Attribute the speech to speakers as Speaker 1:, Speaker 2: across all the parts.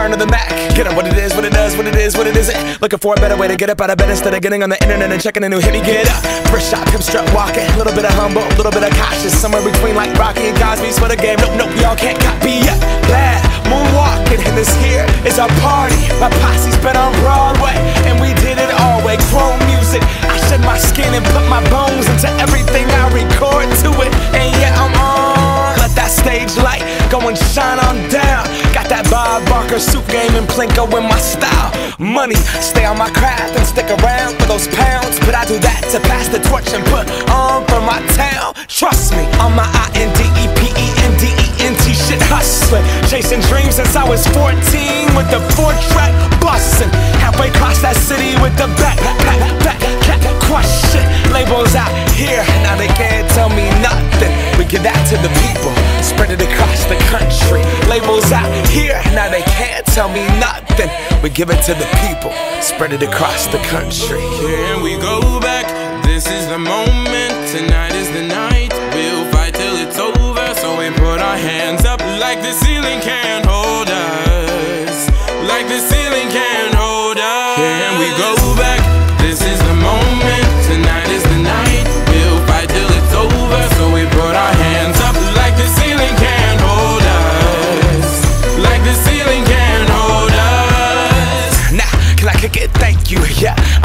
Speaker 1: return to the Mac. Get what it is, what it does, what it is, what it is. Looking for a better way to get up out of bed instead of getting on the internet and checking a new hit. Me get up, first shot, hip strut walking. A little bit of humble, a little bit of cautious. Somewhere between like Rocky and Cosby's for the game. Nope, nope, y'all can't copy yet. Bad is our party. My posse's been on Broadway, and we did it all way. Chrome music, I shed my skin and put my bones into everything I record to it. And yeah, I'm on. Let that stage light go and shine on down. Got that Bob Barker suit game and Plinko in my style. Money, stay on my craft and stick around for those pounds. But I do that to pass the torch and put on for my town. Trust me, on my I Chasing dreams since I was 14 with the four track bustin'. Halfway across that city with the back, back, back, back, shit. Labels out here, now they can't tell me nothing. We give that to the people, spread it across the country. Labels out here, now they can't tell me nothing. We give it to the people, spread it across the country.
Speaker 2: Can we go back? This is the moment. Tonight like the ceiling can't hold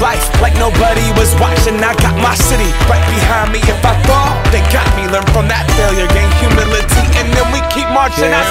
Speaker 1: life like nobody was watching. I got my city right behind me. If I fall, they got me. Learn from that failure, gain humility, and then we keep marching. I